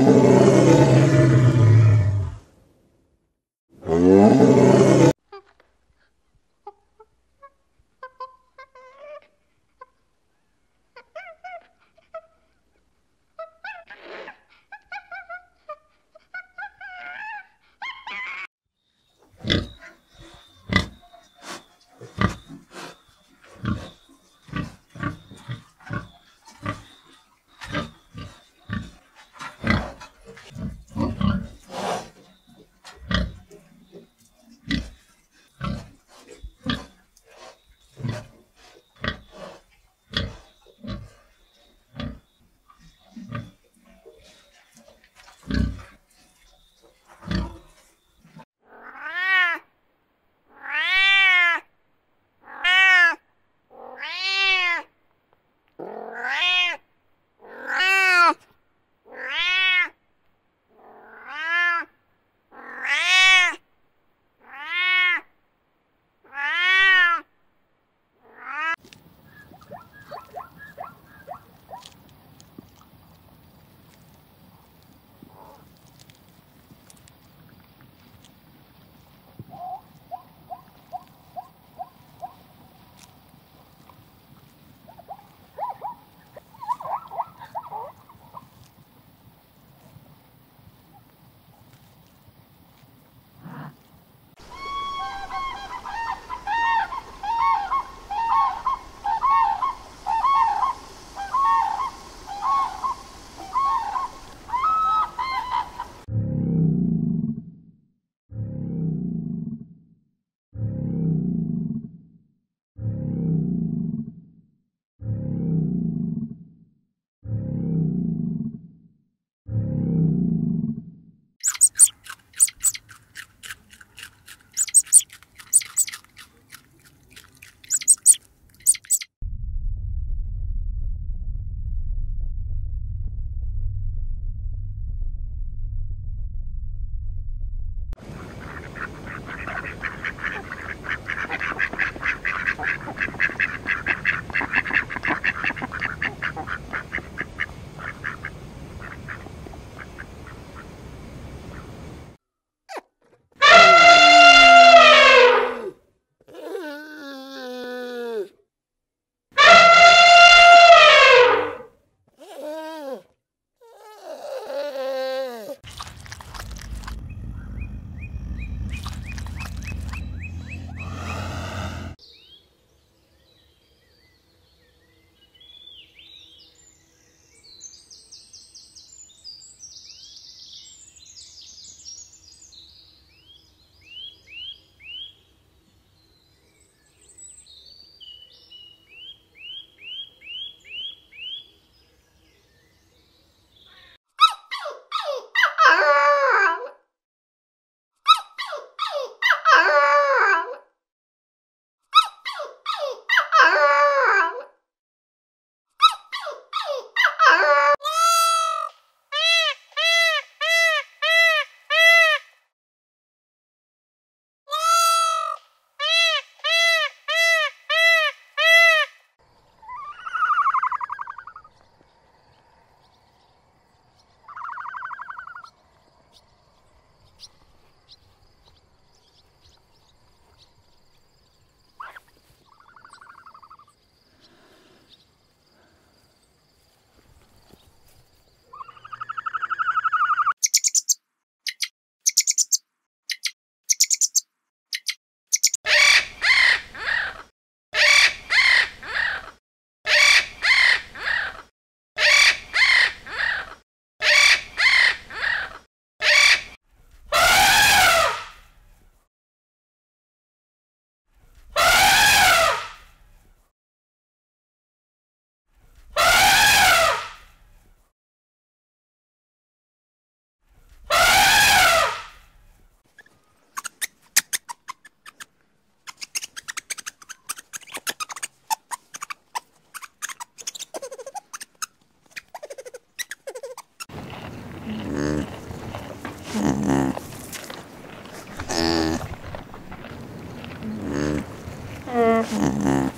Música Mm-hmm.